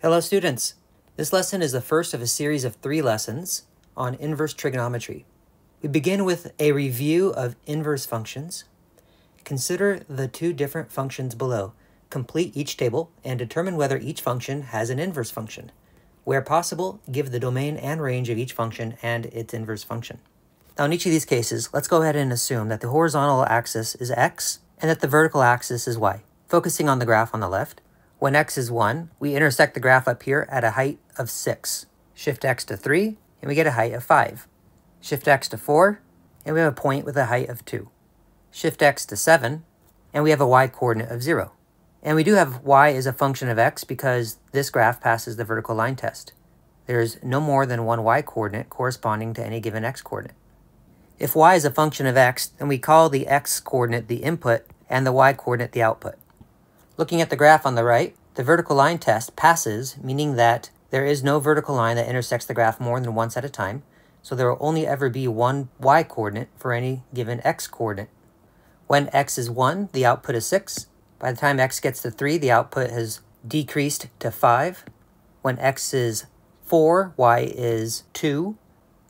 Hello students! This lesson is the first of a series of three lessons on inverse trigonometry. We begin with a review of inverse functions. Consider the two different functions below. Complete each table and determine whether each function has an inverse function. Where possible, give the domain and range of each function and its inverse function. Now in each of these cases, let's go ahead and assume that the horizontal axis is x and that the vertical axis is y. Focusing on the graph on the left, when x is 1, we intersect the graph up here at a height of 6. Shift x to 3, and we get a height of 5. Shift x to 4, and we have a point with a height of 2. Shift x to 7, and we have a y-coordinate of 0. And we do have y as a function of x because this graph passes the vertical line test. There is no more than one y-coordinate corresponding to any given x-coordinate. If y is a function of x, then we call the x-coordinate the input and the y-coordinate the output. Looking at the graph on the right, the vertical line test passes, meaning that there is no vertical line that intersects the graph more than once at a time, so there will only ever be one y-coordinate for any given x-coordinate. When x is 1, the output is 6. By the time x gets to 3, the output has decreased to 5. When x is 4, y is 2.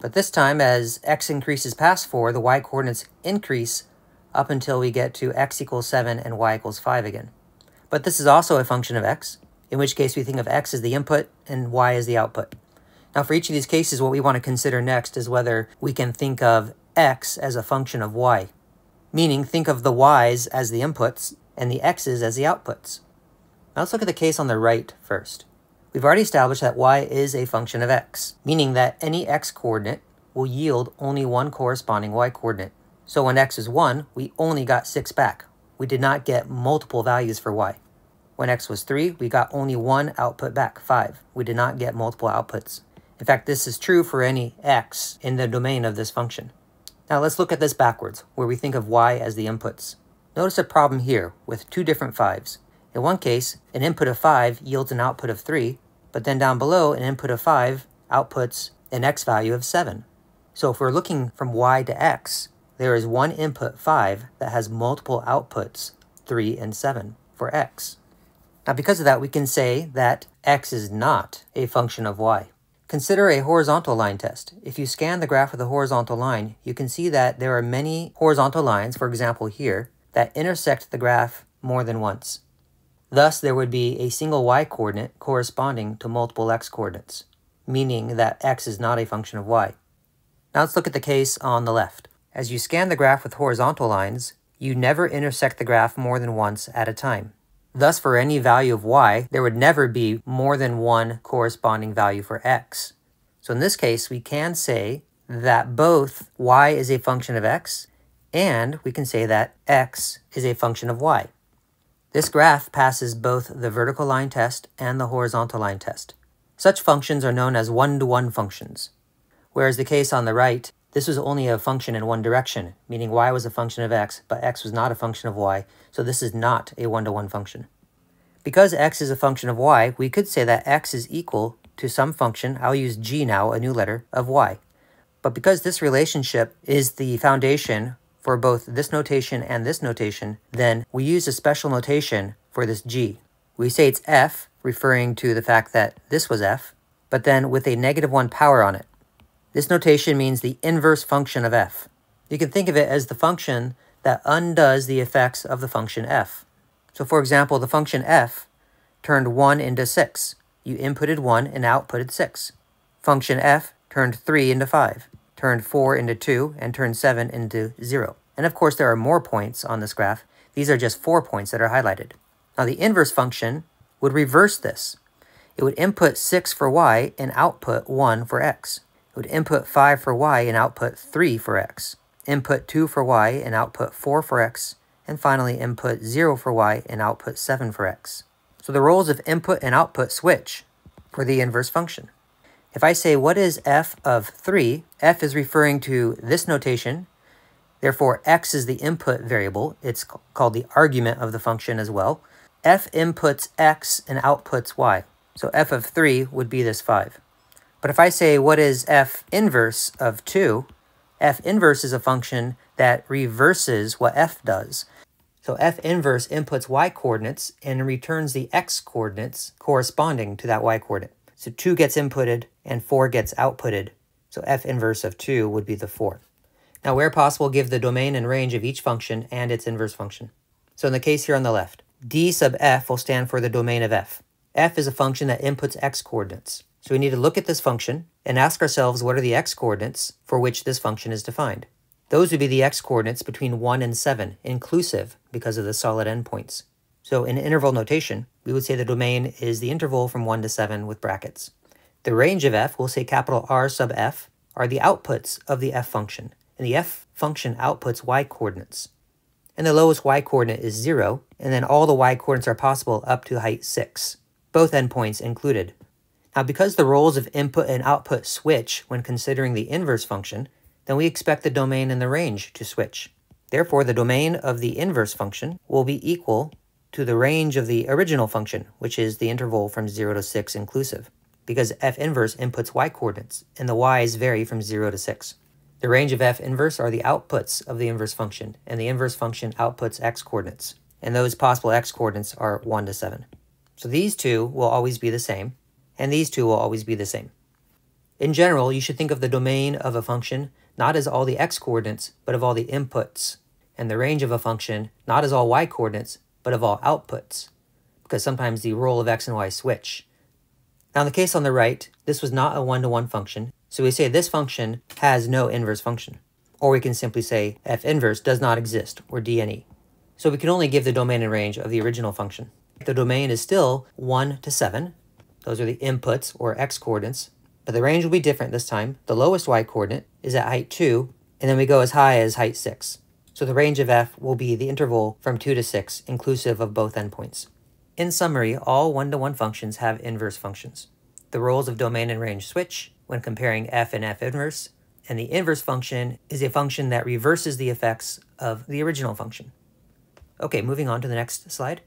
But this time, as x increases past 4, the y-coordinates increase up until we get to x equals 7 and y equals 5 again. But this is also a function of x, in which case we think of x as the input and y as the output. Now for each of these cases, what we want to consider next is whether we can think of x as a function of y, meaning think of the y's as the inputs and the x's as the outputs. Now let's look at the case on the right first. We've already established that y is a function of x, meaning that any x-coordinate will yield only one corresponding y-coordinate. So when x is 1, we only got 6 back, we did not get multiple values for y. When x was 3, we got only one output back, 5. We did not get multiple outputs. In fact, this is true for any x in the domain of this function. Now let's look at this backwards, where we think of y as the inputs. Notice a problem here with two different 5s. In one case, an input of 5 yields an output of 3, but then down below, an input of 5 outputs an x value of 7. So if we're looking from y to x, there is one input 5 that has multiple outputs 3 and 7 for x. Now because of that, we can say that x is not a function of y. Consider a horizontal line test. If you scan the graph of the horizontal line, you can see that there are many horizontal lines, for example here, that intersect the graph more than once. Thus, there would be a single y-coordinate corresponding to multiple x-coordinates, meaning that x is not a function of y. Now let's look at the case on the left. As you scan the graph with horizontal lines, you never intersect the graph more than once at a time. Thus, for any value of y, there would never be more than one corresponding value for x. So in this case, we can say that both y is a function of x, and we can say that x is a function of y. This graph passes both the vertical line test and the horizontal line test. Such functions are known as one-to-one -one functions, whereas the case on the right this was only a function in one direction, meaning y was a function of x, but x was not a function of y, so this is not a one-to-one -one function. Because x is a function of y, we could say that x is equal to some function, I'll use g now, a new letter, of y. But because this relationship is the foundation for both this notation and this notation, then we use a special notation for this g. We say it's f, referring to the fact that this was f, but then with a negative 1 power on it. This notation means the inverse function of f. You can think of it as the function that undoes the effects of the function f. So for example, the function f turned 1 into 6. You inputted 1 and outputted 6. Function f turned 3 into 5, turned 4 into 2, and turned 7 into 0. And of course, there are more points on this graph. These are just four points that are highlighted. Now the inverse function would reverse this. It would input 6 for y and output 1 for x would input 5 for y and output 3 for x, input 2 for y and output 4 for x, and finally input 0 for y and output 7 for x. So the roles of input and output switch for the inverse function. If I say what is f of 3, f is referring to this notation, therefore x is the input variable, it's called the argument of the function as well. f inputs x and outputs y, so f of 3 would be this 5. But if I say what is f inverse of 2, f inverse is a function that reverses what f does. So f inverse inputs y coordinates and returns the x coordinates corresponding to that y coordinate. So 2 gets inputted and 4 gets outputted. So f inverse of 2 would be the 4. Now where possible, give the domain and range of each function and its inverse function. So in the case here on the left, d sub f will stand for the domain of f. f is a function that inputs x coordinates. So we need to look at this function and ask ourselves what are the x coordinates for which this function is defined. Those would be the x coordinates between 1 and 7, inclusive because of the solid endpoints. So in interval notation, we would say the domain is the interval from 1 to 7 with brackets. The range of f, we'll say capital R sub f, are the outputs of the f function, and the f function outputs y coordinates and the lowest y-coordinate is 0, and then all the y-coordinates are possible up to height 6, both endpoints included. Now because the roles of input and output switch when considering the inverse function, then we expect the domain and the range to switch. Therefore, the domain of the inverse function will be equal to the range of the original function, which is the interval from 0 to 6 inclusive, because f inverse inputs y-coordinates, and the y's vary from 0 to 6. The range of f inverse are the outputs of the inverse function, and the inverse function outputs x coordinates, and those possible x coordinates are 1 to 7. So these two will always be the same, and these two will always be the same. In general, you should think of the domain of a function not as all the x coordinates, but of all the inputs, and the range of a function not as all y coordinates, but of all outputs, because sometimes the role of x and y switch. Now in the case on the right, this was not a one-to-one -one function, so we say this function has no inverse function. Or we can simply say f inverse does not exist, or DNE. So we can only give the domain and range of the original function. The domain is still 1 to 7. Those are the inputs, or x coordinates. But the range will be different this time. The lowest y coordinate is at height 2, and then we go as high as height 6. So the range of f will be the interval from 2 to 6, inclusive of both endpoints. In summary, all one-to-one -one functions have inverse functions. The roles of domain and range switch, when comparing f and f inverse, and the inverse function is a function that reverses the effects of the original function. Okay, moving on to the next slide.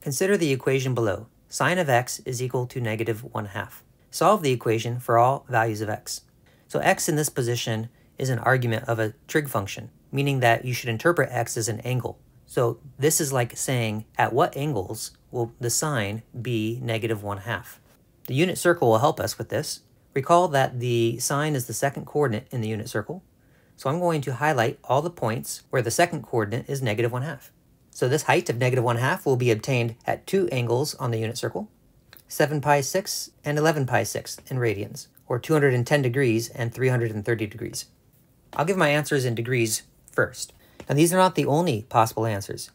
Consider the equation below. Sine of x is equal to negative 1 half. Solve the equation for all values of x. So x in this position is an argument of a trig function, meaning that you should interpret x as an angle. So this is like saying at what angles will the sine be negative 1 half. The unit circle will help us with this. Recall that the sine is the second coordinate in the unit circle. So I'm going to highlight all the points where the second coordinate is negative 1 half. So this height of negative 1 half will be obtained at two angles on the unit circle, 7 pi 6 and 11 pi 6 in radians, or 210 degrees and 330 degrees. I'll give my answers in degrees first. Now these are not the only possible answers,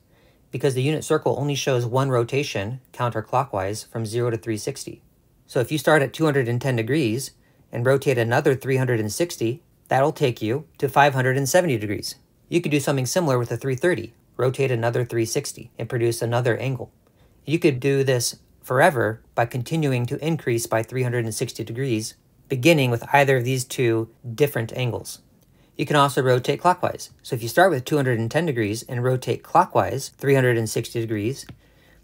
because the unit circle only shows one rotation counterclockwise from 0 to 360. So if you start at 210 degrees and rotate another 360, that'll take you to 570 degrees. You could do something similar with a 330, rotate another 360 and produce another angle. You could do this forever by continuing to increase by 360 degrees, beginning with either of these two different angles. You can also rotate clockwise. So if you start with 210 degrees and rotate clockwise 360 degrees,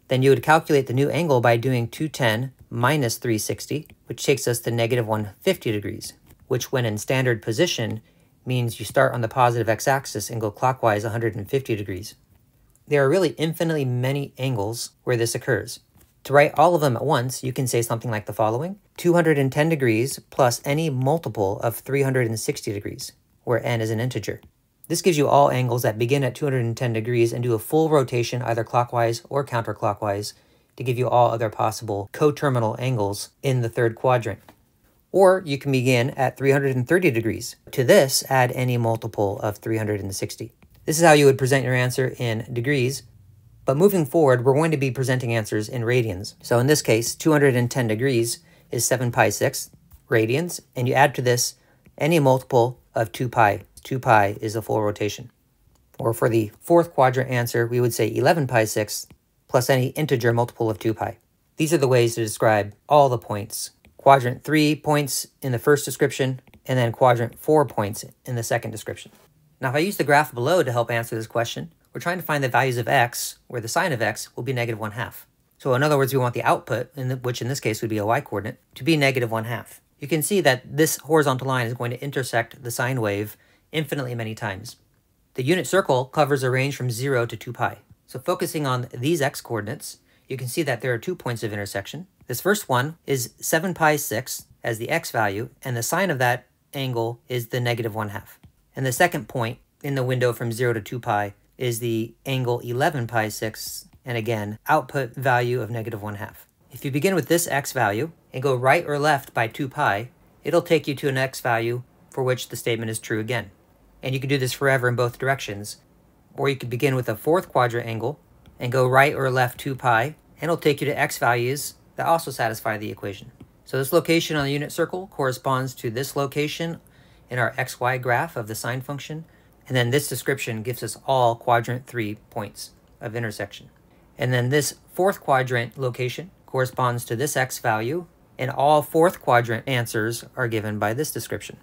then you would calculate the new angle by doing 210 minus 360, which takes us to negative 150 degrees, which when in standard position means you start on the positive x-axis and go clockwise 150 degrees. There are really infinitely many angles where this occurs. To write all of them at once, you can say something like the following. 210 degrees plus any multiple of 360 degrees, where n is an integer. This gives you all angles that begin at 210 degrees and do a full rotation either clockwise or counterclockwise to give you all other possible coterminal angles in the third quadrant. Or you can begin at 330 degrees. To this, add any multiple of 360. This is how you would present your answer in degrees, but moving forward, we're going to be presenting answers in radians. So in this case, 210 degrees is 7 pi 6 radians, and you add to this any multiple of 2 pi 2 pi is a full rotation. Or for the fourth quadrant answer, we would say 11 pi 6 plus any integer multiple of 2 pi. These are the ways to describe all the points. Quadrant 3 points in the first description, and then quadrant 4 points in the second description. Now if I use the graph below to help answer this question, we're trying to find the values of x, where the sine of x will be negative 1 half. So in other words, we want the output, in the, which in this case would be a y-coordinate, to be negative 1 half. You can see that this horizontal line is going to intersect the sine wave infinitely many times. The unit circle covers a range from 0 to 2 pi. So focusing on these x-coordinates, you can see that there are two points of intersection. This first one is 7 pi 6 as the x value, and the sine of that angle is the negative 1 half. And the second point in the window from 0 to 2 pi is the angle 11 pi 6, and again, output value of negative 1 half. If you begin with this x value and go right or left by 2 pi, it'll take you to an x value for which the statement is true again. And you can do this forever in both directions, or you could begin with a fourth quadrant angle and go right or left 2 pi, and it'll take you to x values that also satisfy the equation. So this location on the unit circle corresponds to this location in our xy graph of the sine function, and then this description gives us all quadrant 3 points of intersection. And then this fourth quadrant location corresponds to this x value, and all fourth quadrant answers are given by this description.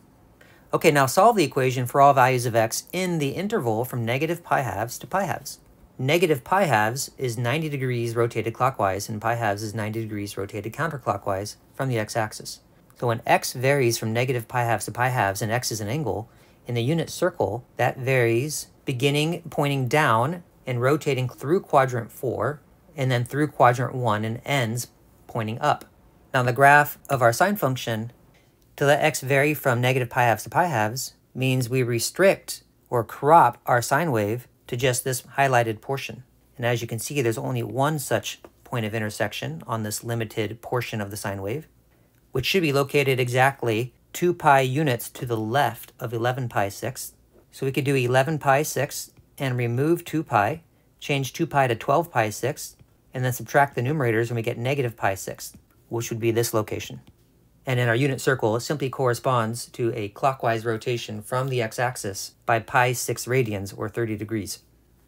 Okay, now solve the equation for all values of x in the interval from negative pi halves to pi halves. Negative pi halves is 90 degrees rotated clockwise, and pi halves is 90 degrees rotated counterclockwise from the x-axis. So when x varies from negative pi halves to pi halves, and x is an angle, in the unit circle, that varies beginning pointing down and rotating through quadrant 4, and then through quadrant 1, and ends pointing up. Now the graph of our sine function to let x vary from negative pi halves to pi halves means we restrict or crop our sine wave to just this highlighted portion. And as you can see, there's only one such point of intersection on this limited portion of the sine wave, which should be located exactly 2 pi units to the left of 11 pi 6. So we could do 11 pi 6 and remove 2 pi, change 2 pi to 12 pi 6, and then subtract the numerators and we get negative pi 6, which would be this location. And in our unit circle, it simply corresponds to a clockwise rotation from the x-axis by pi 6 radians, or 30 degrees.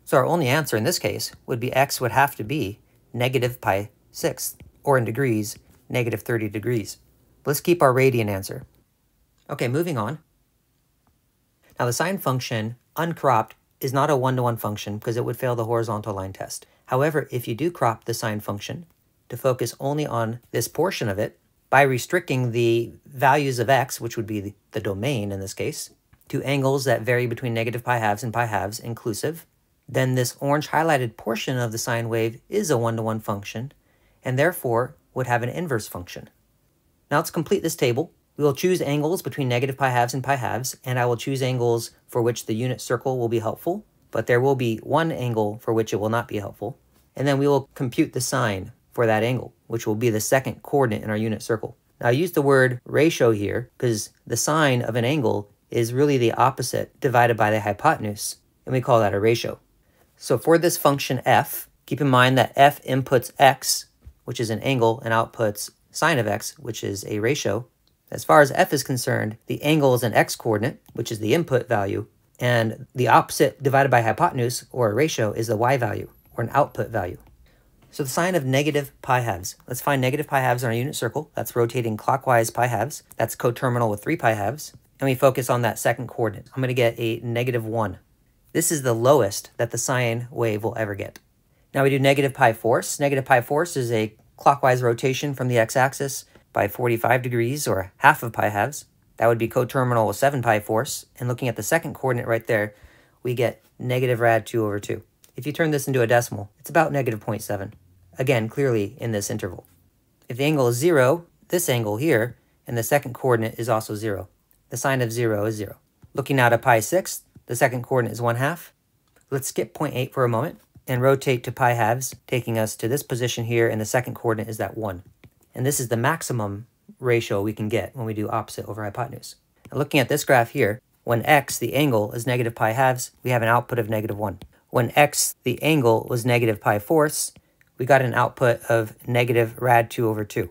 So our only answer in this case would be x would have to be negative pi 6, or in degrees, negative 30 degrees. Let's keep our radian answer. Okay, moving on. Now the sine function, uncropped, is not a one-to-one -one function because it would fail the horizontal line test. However, if you do crop the sine function to focus only on this portion of it, by restricting the values of x, which would be the domain in this case, to angles that vary between negative pi halves and pi halves inclusive, then this orange highlighted portion of the sine wave is a one-to-one -one function, and therefore would have an inverse function. Now let's complete this table. We will choose angles between negative pi halves and pi halves, and I will choose angles for which the unit circle will be helpful, but there will be one angle for which it will not be helpful. And then we will compute the sine for that angle, which will be the second coordinate in our unit circle. Now I use the word ratio here because the sine of an angle is really the opposite divided by the hypotenuse, and we call that a ratio. So for this function f, keep in mind that f inputs x, which is an angle, and outputs sine of x, which is a ratio. As far as f is concerned, the angle is an x-coordinate, which is the input value, and the opposite divided by hypotenuse, or a ratio, is the y value, or an output value. So the sine of negative pi halves. Let's find negative pi halves on our unit circle. That's rotating clockwise pi halves. That's coterminal with 3 pi halves. And we focus on that second coordinate. I'm going to get a negative 1. This is the lowest that the sine wave will ever get. Now we do negative pi fourths. Negative pi fourths is a clockwise rotation from the x-axis by 45 degrees, or half of pi halves. That would be coterminal with 7 pi fourths. And looking at the second coordinate right there, we get negative rad 2 over 2. If you turn this into a decimal, it's about negative 0.7. Again, clearly in this interval. If the angle is 0, this angle here, and the second coordinate is also 0. The sine of 0 is 0. Looking now at pi 6, the second coordinate is 1 half. Let's skip 0.8 for a moment and rotate to pi halves, taking us to this position here, and the second coordinate is that 1. And this is the maximum ratio we can get when we do opposite over hypotenuse. Looking at this graph here, when x, the angle, is negative pi halves, we have an output of negative 1. When x, the angle, was negative pi fourths, we got an output of negative rad 2 over 2.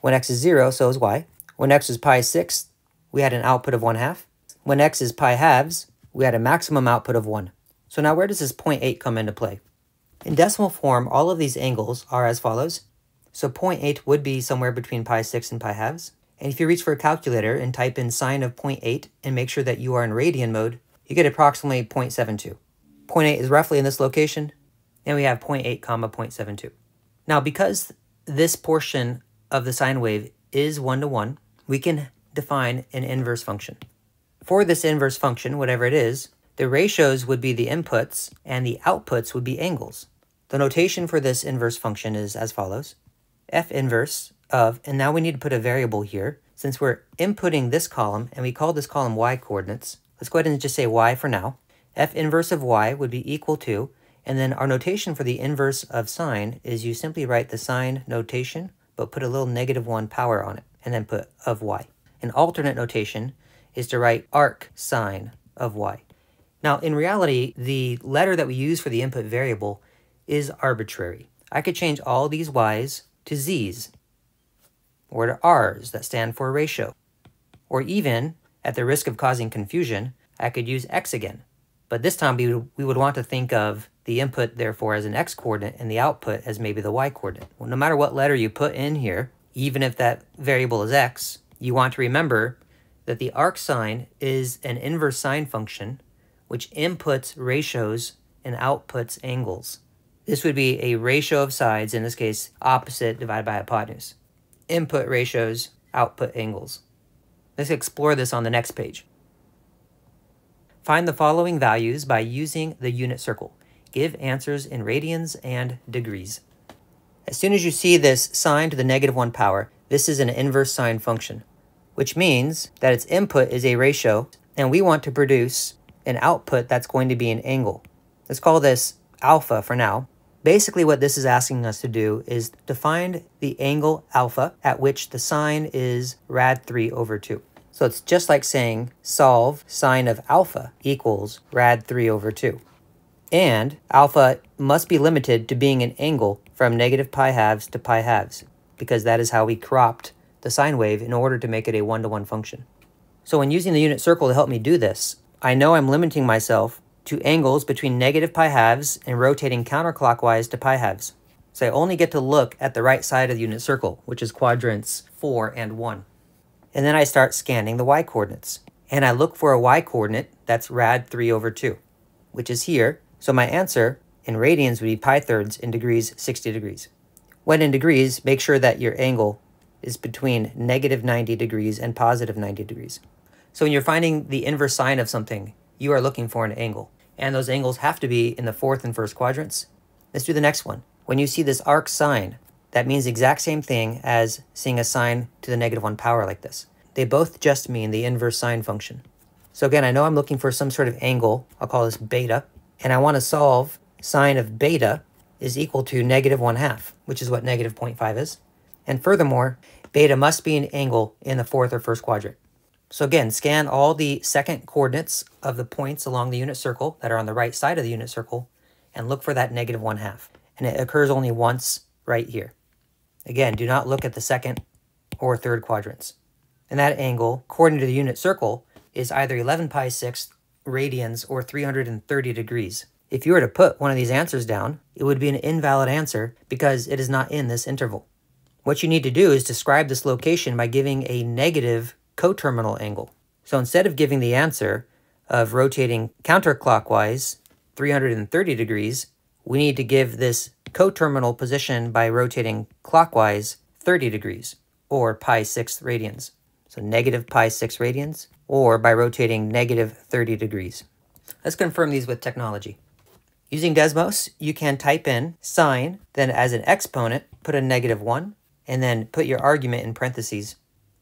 When x is 0, so is y. When x is pi sixths, we had an output of 1 half. When x is pi halves, we had a maximum output of 1. So now where does this 0.8 come into play? In decimal form, all of these angles are as follows. So 0.8 would be somewhere between pi 6 and pi halves. And if you reach for a calculator and type in sine of 0.8 and make sure that you are in radian mode, you get approximately 0.72. 0.8 is roughly in this location, and we have 0.8 comma 0.72. Now, because this portion of the sine wave is one-to-one, -one, we can define an inverse function. For this inverse function, whatever it is, The ratios would be the inputs, and the outputs would be angles. The notation for this inverse function is as follows. f inverse of, and now we need to put a variable here, since we're inputting this column, and we call this column y coordinates. Let's go ahead and just say y for now. f inverse of y would be equal to, and then our notation for the inverse of sine is you simply write the sine notation, but put a little negative 1 power on it, and then put of y. An alternate notation is to write arc sine of y. Now, in reality, the letter that we use for the input variable is arbitrary. I could change all these y's to z's, or to r's that stand for ratio. Or even, at the risk of causing confusion, I could use x again. But this time we would, we would want to think of the input, therefore, as an x-coordinate and the output as maybe the y-coordinate. Well, no matter what letter you put in here, even if that variable is x, you want to remember that the arc sine is an inverse sine function which inputs ratios and outputs angles. This would be a ratio of sides, in this case, opposite divided by hypotenuse. Input ratios, output angles. Let's explore this on the next page. Find the following values by using the unit circle. Give answers in radians and degrees. As soon as you see this sine to the negative 1 power, this is an inverse sine function, which means that its input is a ratio, and we want to produce an output that's going to be an angle. Let's call this alpha for now. Basically what this is asking us to do is to find the angle alpha at which the sine is rad 3 over 2. So it's just like saying solve sine of alpha equals rad 3 over 2. And alpha must be limited to being an angle from negative pi halves to pi halves, because that is how we cropped the sine wave in order to make it a one-to-one -one function. So when using the unit circle to help me do this, I know I'm limiting myself to angles between negative pi halves and rotating counterclockwise to pi halves. So I only get to look at the right side of the unit circle, which is quadrants 4 and 1 and then I start scanning the y-coordinates. And I look for a y-coordinate that's rad 3 over 2, which is here. So my answer in radians would be pi thirds in degrees 60 degrees. When in degrees, make sure that your angle is between negative 90 degrees and positive 90 degrees. So when you're finding the inverse sine of something, you are looking for an angle. And those angles have to be in the fourth and first quadrants. Let's do the next one. When you see this arc sine, that means exact same thing as seeing a sine to the negative 1 power like this. They both just mean the inverse sine function. So again, I know I'm looking for some sort of angle. I'll call this beta. And I want to solve sine of beta is equal to negative 1 half, which is what negative 0.5 is. And furthermore, beta must be an angle in the fourth or first quadrant. So again, scan all the second coordinates of the points along the unit circle that are on the right side of the unit circle and look for that negative 1 half. And it occurs only once right here. Again, do not look at the second or third quadrants. And that angle, according to the unit circle, is either 11 pi 6 radians or 330 degrees. If you were to put one of these answers down, it would be an invalid answer because it is not in this interval. What you need to do is describe this location by giving a negative coterminal angle. So instead of giving the answer of rotating counterclockwise 330 degrees, we need to give this coterminal position by rotating clockwise 30 degrees, or pi 6 radians. So negative pi 6 radians, or by rotating negative 30 degrees. Let's confirm these with technology. Using Desmos, you can type in sine, then as an exponent, put a negative 1, and then put your argument in parentheses.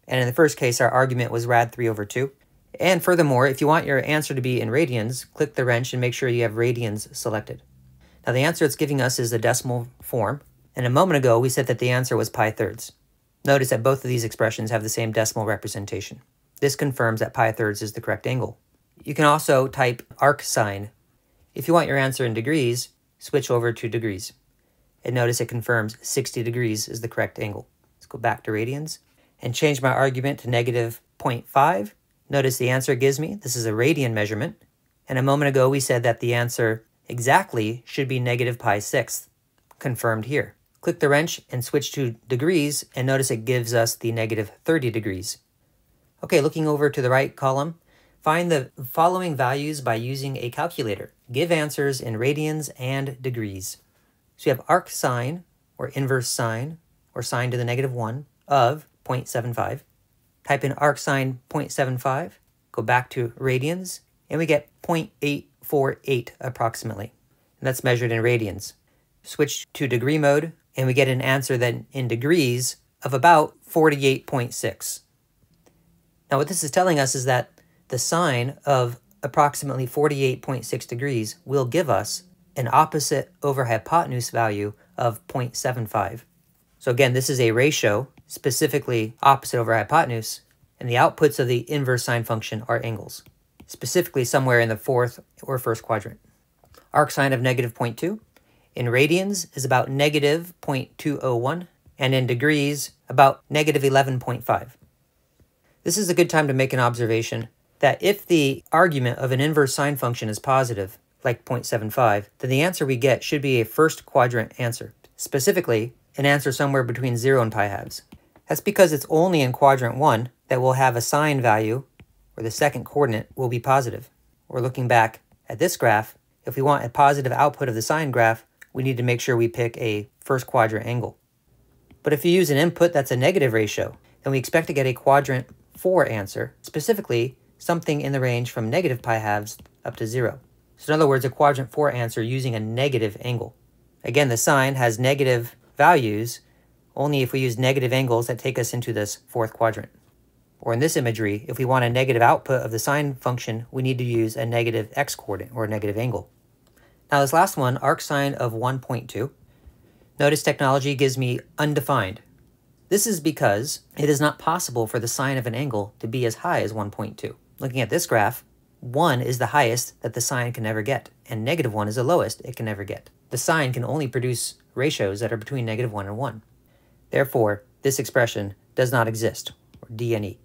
And in the first case, our argument was rad 3 over 2. And furthermore, if you want your answer to be in radians, click the wrench and make sure you have radians selected. Now the answer it's giving us is the decimal form, and a moment ago we said that the answer was pi thirds. Notice that both of these expressions have the same decimal representation. This confirms that pi thirds is the correct angle. You can also type arc sine. If you want your answer in degrees, switch over to degrees. And notice it confirms 60 degrees is the correct angle. Let's go back to radians and change my argument to negative 0.5. Notice the answer gives me. This is a radian measurement. And a moment ago we said that the answer exactly should be negative pi sixth, confirmed here. Click the wrench and switch to degrees, and notice it gives us the negative 30 degrees. Okay, looking over to the right column, find the following values by using a calculator. Give answers in radians and degrees. So you have arc sine, or inverse sine, or sine to the negative 1, of 0.75. Type in arc sine 0.75, go back to radians, and we get 0.8 0.48 approximately. And that's measured in radians. Switch to degree mode, and we get an answer then in degrees of about 48.6. Now what this is telling us is that the sine of approximately 48.6 degrees will give us an opposite over hypotenuse value of 0.75. So again, this is a ratio, specifically opposite over hypotenuse, and the outputs of the inverse sine function are angles, specifically somewhere in the fourth or first quadrant. Arc sine of negative 0.2 in radians is about negative 0.201, and in degrees, about negative 11.5. This is a good time to make an observation that if the argument of an inverse sine function is positive, like 0.75, then the answer we get should be a first quadrant answer, specifically an answer somewhere between 0 and pi halves. That's because it's only in quadrant 1 that we'll have a sine value, or the second coordinate, will be positive. Or looking back at this graph, if we want a positive output of the sine graph, we need to make sure we pick a first quadrant angle. But if you use an input that's a negative ratio, then we expect to get a quadrant 4 answer, specifically something in the range from negative pi halves up to 0. So in other words, a quadrant 4 answer using a negative angle. Again, the sine has negative values only if we use negative angles that take us into this fourth quadrant. Or in this imagery, if we want a negative output of the sine function, we need to use a negative x-coordinate or a negative angle. Now this last one, arc sine of 1.2, notice technology gives me undefined. This is because it is not possible for the sine of an angle to be as high as 1.2. Looking at this graph, 1 is the highest that the sine can ever get, and negative 1 is the lowest it can ever get. The sine can only produce ratios that are between negative 1 and 1. Therefore, this expression does not exist, or DNE.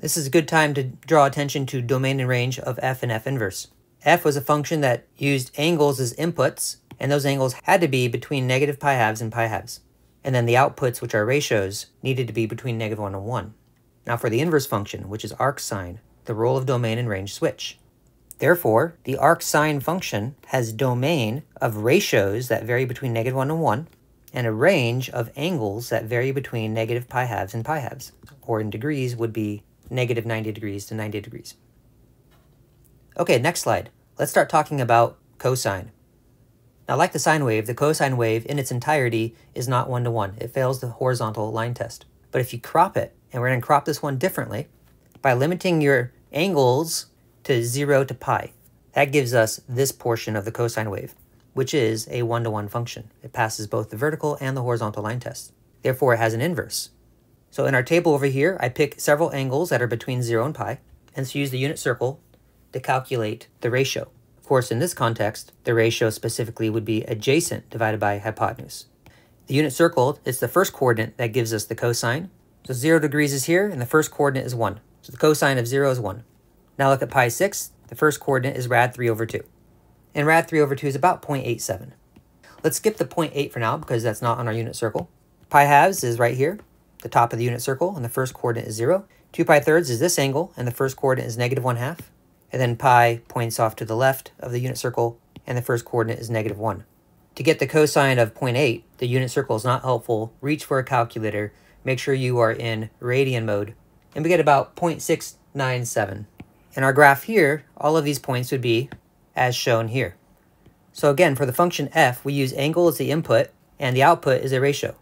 This is a good time to draw attention to domain and range of f and f inverse. f was a function that used angles as inputs, and those angles had to be between negative pi halves and pi halves. And then the outputs, which are ratios, needed to be between negative 1 and 1. Now for the inverse function, which is arc sine, the role of domain and range switch. Therefore, the arc sine function has domain of ratios that vary between negative 1 and 1, and a range of angles that vary between negative pi halves and pi halves, or in degrees would be negative 90 degrees to 90 degrees. Okay, next slide. Let's start talking about cosine. Now, like the sine wave, the cosine wave in its entirety is not one-to-one. -one. It fails the horizontal line test. But if you crop it, and we're going to crop this one differently, by limiting your angles to 0 to pi, that gives us this portion of the cosine wave, which is a one-to-one -one function. It passes both the vertical and the horizontal line test. Therefore, it has an inverse. So in our table over here, I pick several angles that are between 0 and pi, and so use the unit circle to calculate the ratio. Of course, in this context, the ratio specifically would be adjacent divided by hypotenuse. The unit circle is the first coordinate that gives us the cosine. So 0 degrees is here, and the first coordinate is 1. So the cosine of 0 is 1. Now look at pi 6. The first coordinate is rad 3 over 2. And rad 3 over 2 is about 0.87. Let's skip the 0.8 for now because that's not on our unit circle. Pi halves is right here, the top of the unit circle, and the first coordinate is 0. 2 pi thirds is this angle, and the first coordinate is negative 1 half and then pi points off to the left of the unit circle, and the first coordinate is negative 1. To get the cosine of 0.8, the unit circle is not helpful. Reach for a calculator. Make sure you are in radian mode. And we get about 0.697. In our graph here, all of these points would be as shown here. So again, for the function f, we use angle as the input, and the output is a ratio.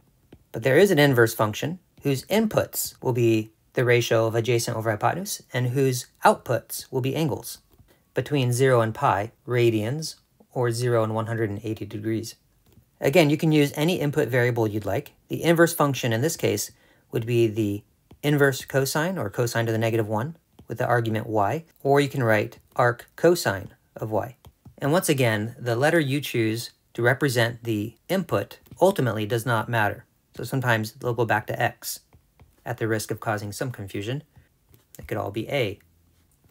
But there is an inverse function whose inputs will be the ratio of adjacent over hypotenuse, and whose outputs will be angles between 0 and pi, radians, or 0 and 180 degrees. Again, you can use any input variable you'd like. The inverse function in this case would be the inverse cosine, or cosine to the negative 1, with the argument y, or you can write arc cosine of y. And once again, the letter you choose to represent the input ultimately does not matter. So sometimes they'll go back to x at the risk of causing some confusion. It could all be A.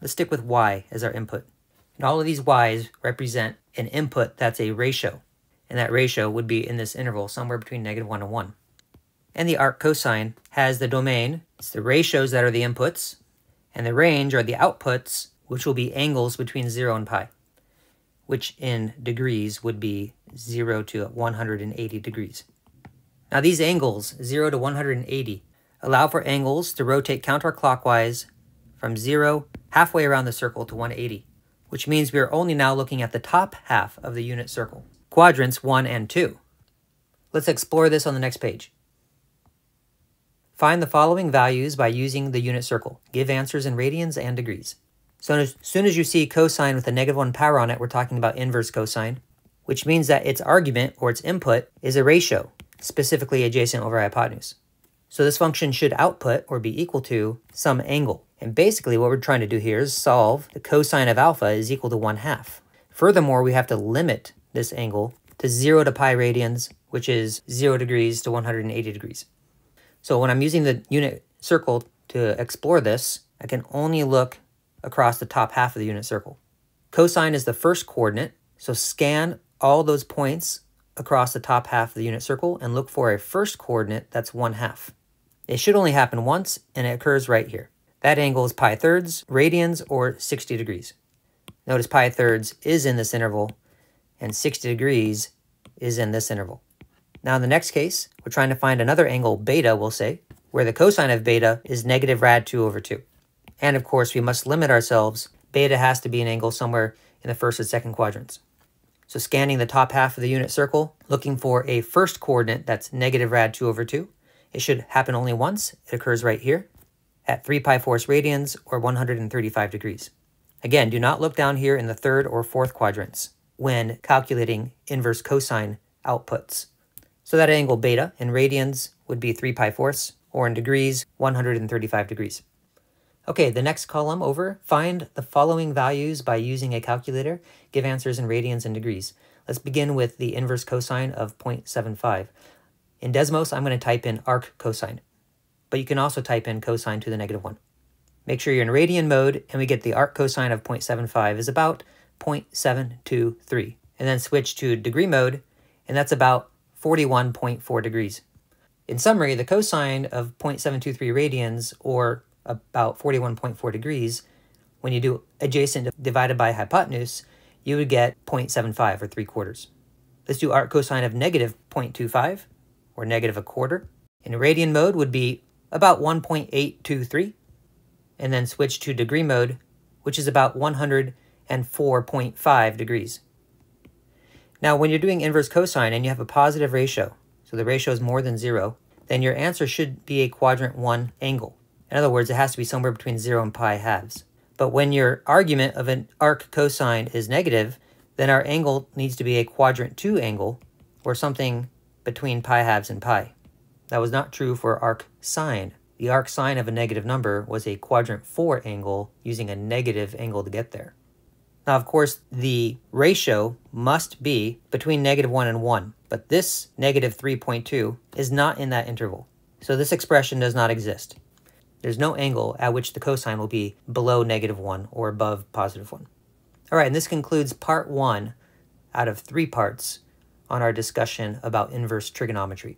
Let's stick with Y as our input. And all of these Y's represent an input that's a ratio. And that ratio would be in this interval somewhere between negative 1 and 1. And the arc cosine has the domain. It's the ratios that are the inputs. And the range are the outputs, which will be angles between 0 and pi, which in degrees would be 0 to 180 degrees. Now these angles, 0 to 180, Allow for angles to rotate counterclockwise from 0 halfway around the circle to 180, which means we are only now looking at the top half of the unit circle, quadrants 1 and 2. Let's explore this on the next page. Find the following values by using the unit circle. Give answers in radians and degrees. So as soon as you see cosine with a negative 1 power on it, we're talking about inverse cosine, which means that its argument or its input is a ratio, specifically adjacent over hypotenuse. So this function should output or be equal to some angle. And basically what we're trying to do here is solve the cosine of alpha is equal to 1 half. Furthermore, we have to limit this angle to 0 to pi radians, which is 0 degrees to 180 degrees. So when I'm using the unit circle to explore this, I can only look across the top half of the unit circle. Cosine is the first coordinate, so scan all those points across the top half of the unit circle and look for a first coordinate that's 1 half. It should only happen once, and it occurs right here. That angle is pi thirds, radians, or 60 degrees. Notice pi thirds is in this interval, and 60 degrees is in this interval. Now in the next case, we're trying to find another angle, beta, we'll say, where the cosine of beta is negative rad 2 over 2. And of course, we must limit ourselves. Beta has to be an angle somewhere in the first and second quadrants. So scanning the top half of the unit circle, looking for a first coordinate that's negative rad 2 over 2. It should happen only once. It occurs right here at 3 pi fourths radians or 135 degrees. Again, do not look down here in the third or fourth quadrants when calculating inverse cosine outputs. So that angle beta in radians would be 3 pi fourths, or in degrees, 135 degrees. Okay, the next column over, find the following values by using a calculator. Give answers in radians and degrees. Let's begin with the inverse cosine of 0.75. In Desmos, I'm going to type in arc cosine but you can also type in cosine to the negative 1. Make sure you're in radian mode, and we get the arc cosine of 0.75 is about 0.723. And then switch to degree mode, and that's about 41.4 degrees. In summary, the cosine of 0.723 radians, or about 41.4 degrees, when you do adjacent divided by hypotenuse, you would get 0.75 or 3 quarters. Let's do arc cosine of negative 0.25, or negative a quarter. In radian mode would be about 1.823, and then switch to degree mode, which is about 104.5 degrees. Now, when you're doing inverse cosine and you have a positive ratio, so the ratio is more than zero, then your answer should be a quadrant one angle. In other words, it has to be somewhere between zero and pi halves. But when your argument of an arc cosine is negative, then our angle needs to be a quadrant two angle, or something between pi halves and pi. That was not true for arc sine. The arc sine of a negative number was a quadrant 4 angle using a negative angle to get there. Now, of course, the ratio must be between negative 1 and 1, but this negative 3.2 is not in that interval. So this expression does not exist. There's no angle at which the cosine will be below negative 1 or above positive 1. All right, and this concludes part 1 out of three parts on our discussion about inverse trigonometry.